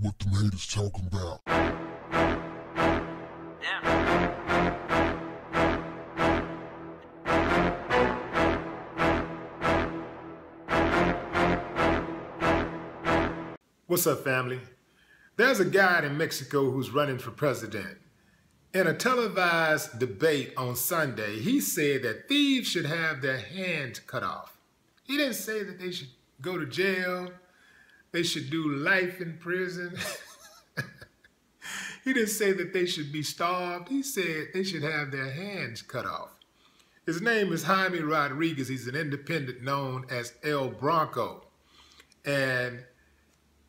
what them haters talking about. What's up, family? There's a guy in Mexico who's running for president. In a televised debate on Sunday, he said that thieves should have their hands cut off. He didn't say that they should go to jail, they should do life in prison. he didn't say that they should be starved. He said they should have their hands cut off. His name is Jaime Rodriguez. He's an independent known as El Bronco. And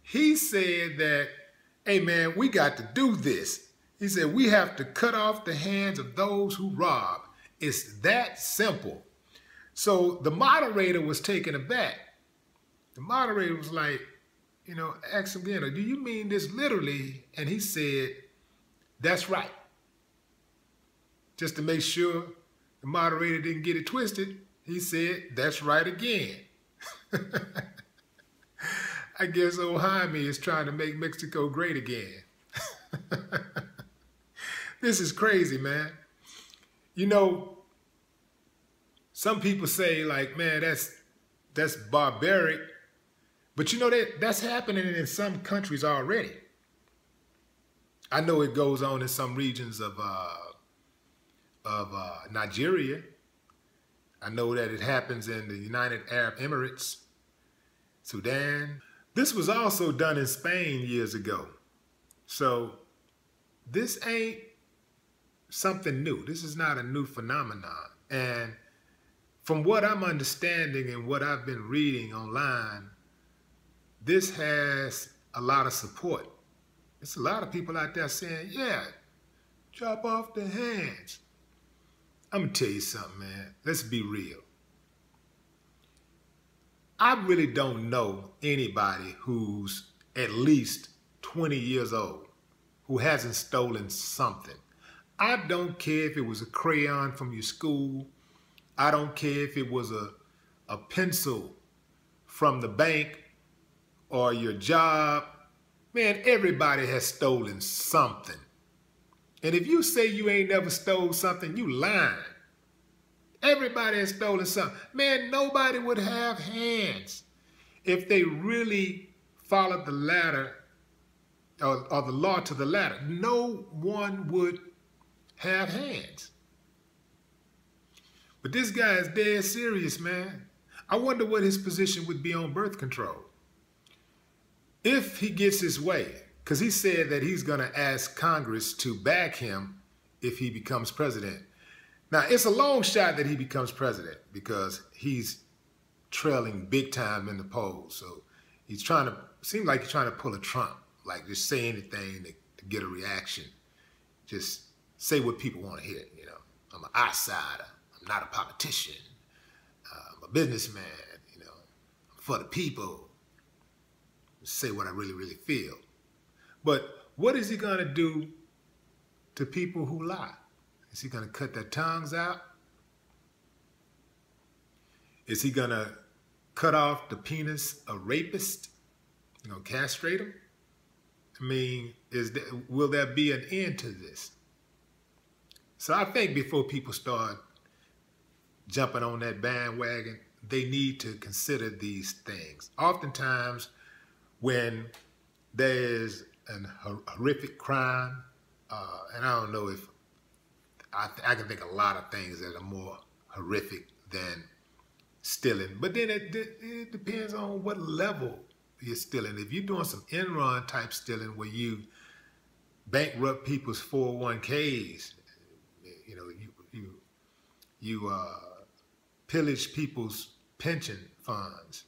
he said that, hey man, we got to do this. He said, we have to cut off the hands of those who rob. It's that simple. So the moderator was taken aback. The moderator was like, you know, asked him again, do you mean this literally? And he said, that's right. Just to make sure the moderator didn't get it twisted, he said, that's right again. I guess old Jaime is trying to make Mexico great again. this is crazy, man. You know, some people say like, man, that's that's barbaric. But you know that that's happening in some countries already. I know it goes on in some regions of uh, of uh, Nigeria. I know that it happens in the United Arab Emirates, Sudan. This was also done in Spain years ago. So this ain't something new. This is not a new phenomenon. And from what I'm understanding and what I've been reading online, this has a lot of support. It's a lot of people out there saying, yeah, chop off the hands. I'm gonna tell you something, man. Let's be real. I really don't know anybody who's at least 20 years old who hasn't stolen something. I don't care if it was a crayon from your school. I don't care if it was a, a pencil from the bank or your job. Man, everybody has stolen something. And if you say you ain't never stole something, you lying. Everybody has stolen something. Man, nobody would have hands if they really followed the ladder or, or, the law to the ladder. No one would have hands. But this guy is dead serious, man. I wonder what his position would be on birth control. If he gets his way, because he said that he's going to ask Congress to back him if he becomes president. Now, it's a long shot that he becomes president because he's trailing big time in the polls. So he's trying to, seems like he's trying to pull a Trump, like just say anything to, to get a reaction. Just say what people want to hear, you know. I'm an outsider. I'm not a politician. Uh, I'm a businessman, you know. For the people. Say what I really, really feel. But what is he going to do to people who lie? Is he going to cut their tongues out? Is he going to cut off the penis of rapist? You know, castrate him? I mean, is there, will there be an end to this? So I think before people start jumping on that bandwagon, they need to consider these things. Oftentimes, when there's an horrific crime, uh, and I don't know if I, I can think a lot of things that are more horrific than stealing. But then it, it depends on what level you're stealing. If you're doing some Enron type stealing where you bankrupt people's 401ks, you know, you you you uh, pillage people's pension funds,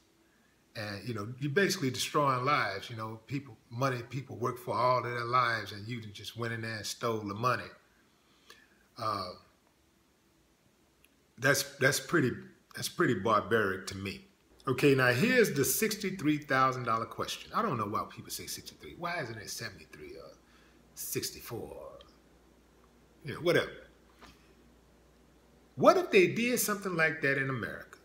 and you know, you're basically destroying lives. You know, people money people work for all of their lives, and you just went in there and stole the money. Uh, that's that's pretty that's pretty barbaric to me. Okay, now here's the sixty-three thousand dollar question. I don't know why people say sixty-three. Why isn't it seventy-three or sixty-four? You know, whatever. What if they did something like that in America?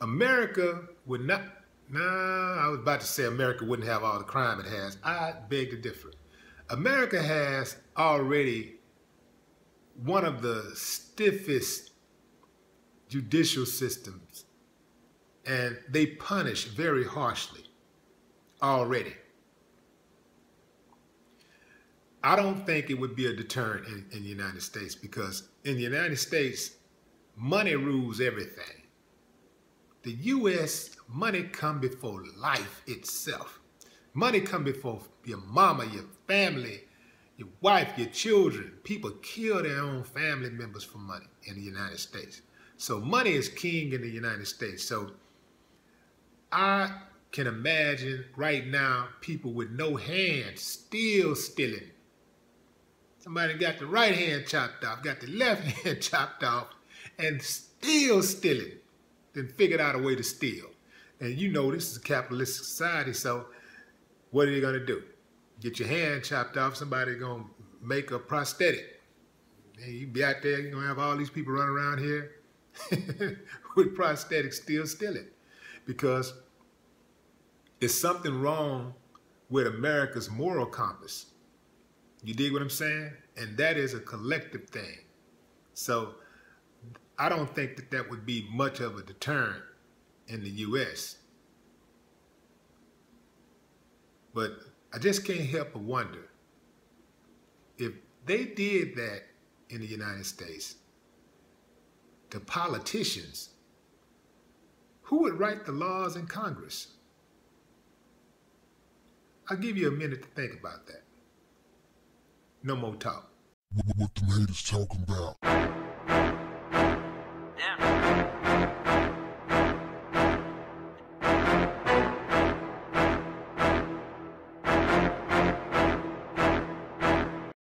America would not Nah, I was about to say America wouldn't have all the crime it has. I beg to differ. America has already one of the stiffest judicial systems, and they punish very harshly already. I don't think it would be a deterrent in, in the United States because in the United States, money rules everything. The U.S. money come before life itself. Money come before your mama, your family, your wife, your children. People kill their own family members for money in the United States. So money is king in the United States. So I can imagine right now people with no hands still stealing Somebody got the right hand chopped off, got the left hand chopped off, and still stealing. Then figured out a way to steal. And you know this is a capitalist society, so what are you gonna do? Get your hand chopped off, somebody gonna make a prosthetic. And you be out there, you're gonna have all these people running around here with prosthetics still stealing. Because there's something wrong with America's moral compass. You dig what I'm saying? And that is a collective thing. So I don't think that that would be much of a deterrent in the U.S. But I just can't help but wonder if they did that in the United States to politicians, who would write the laws in Congress? I'll give you a minute to think about that. No more talk. What, the haters talking about?